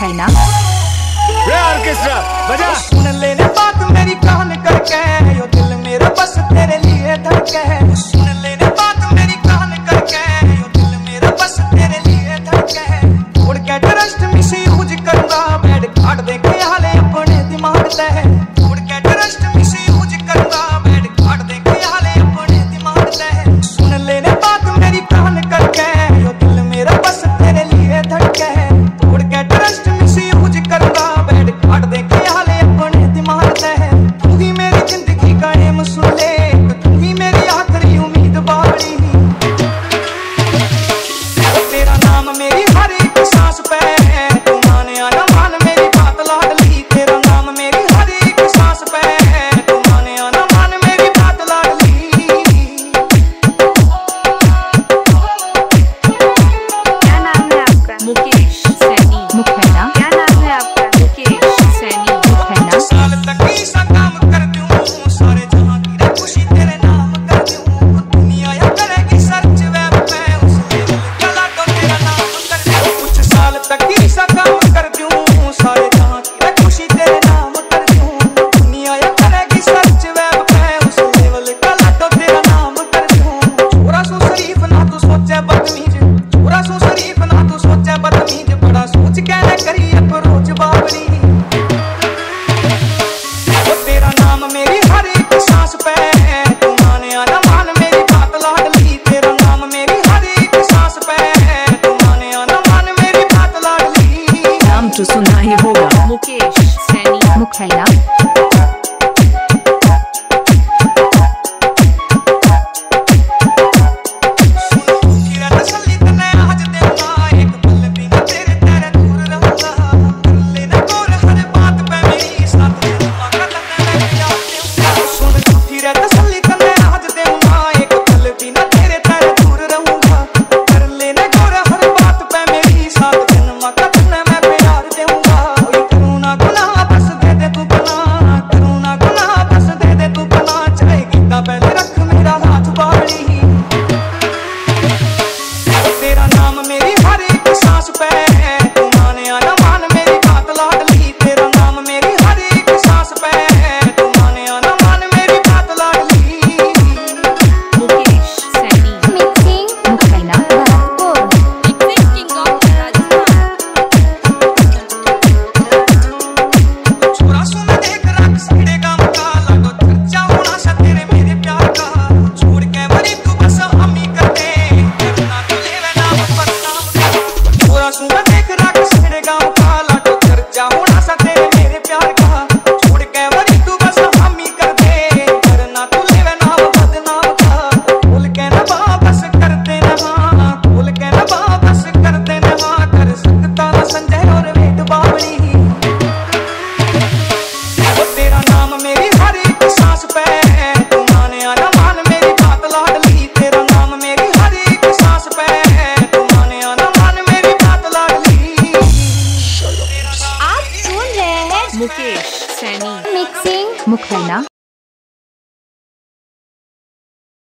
है ना? बजा। सुन लेने बात मेरी कान करके यो दिल मेरा बस तेरे लिए धड़के सुन लेने सुना ही होगा। Mukesh Saini. मुखैना Mukesh, Sani, Mixing, Mukhena.